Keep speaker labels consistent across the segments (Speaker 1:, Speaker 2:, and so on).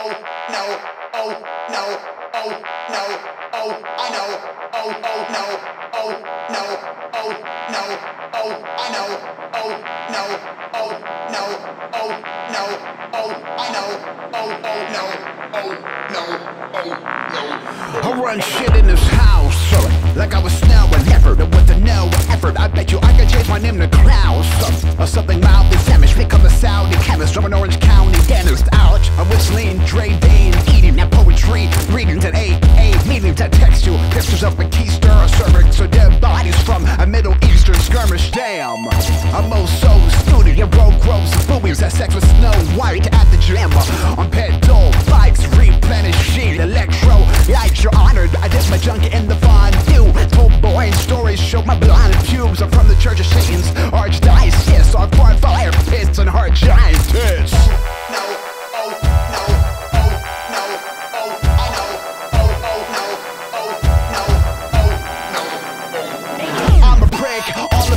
Speaker 1: I know, oh oh no, oh no, oh no, oh I know, oh no, oh no, oh no, oh I know, oh oh no, oh no, oh no.
Speaker 2: I run shit in this house, pictures of a keister, a cervix, or dead bodies from a Middle Eastern skirmish. Damn, I'm oh so stupid. You broke gross boobies, had sex with Snow White at the gym. On pedal bikes, replenish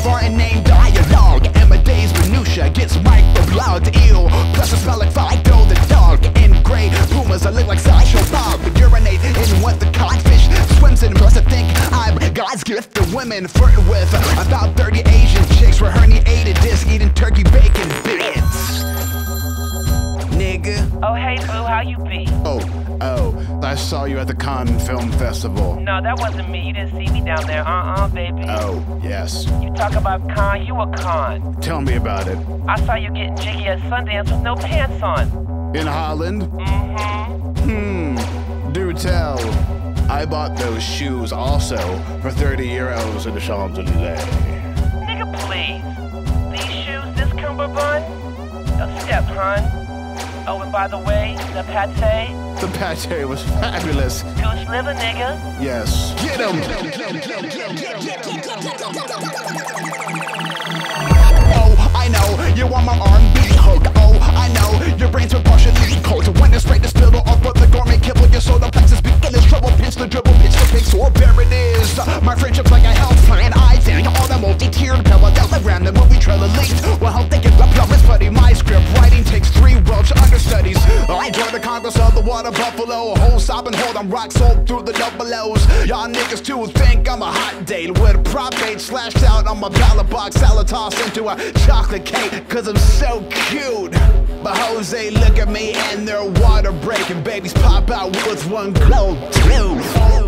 Speaker 2: all of our inane dialogue And my day's minutia gets microblogged Ew, plus I smell like Fido the dog. In gray pumas, I look like Sideshow Bob. Urinate in what the codfish swims in. Plus I think I'm God's gift to women. Flirt with about 30 Asian chicks Were herniated disc eating turkey bacon bits. Nigga.
Speaker 3: Oh, hey, boo, how you be?
Speaker 2: Oh, oh, I saw you at the Cannes Film Festival
Speaker 3: No, that wasn't me. You didn't see me down there. Uh-uh, baby.
Speaker 2: Oh, yes
Speaker 3: You talk about con, you a con.
Speaker 2: Tell me about it
Speaker 3: I saw you getting jiggy at Sundance with no pants on.
Speaker 2: In Holland?
Speaker 3: Mm-hmm.
Speaker 2: Hmm, do tell. I bought those shoes also for 30 euros at the Champs
Speaker 3: by the way, the pate,
Speaker 2: The pate was fabulous.
Speaker 3: goose liver, nigga.
Speaker 2: Yes. Get him! Oh, I know, you want my R&B hook. Oh, I know, your brains are partially cold. When it's straight the spittle up with the gourmet kibble, your solar plexus beginner's trouble. Pinch the dribble, pitch the pics, or bear it is. My friendship's like a health plan. I think all the multi-tiered parallelogram, the movie trailer leaked. Well, help they get the Congress of the Water Buffalo. Hold, stop, and hold. I'm rock sold through the double O's. Y'all niggas too think I'm a hot date with a prop eight slashed out on my ballot box. Salad tossed into a chocolate cake, cause I'm so cute. But Jose look at me and their water breaking. Babies pop out with one glow, too.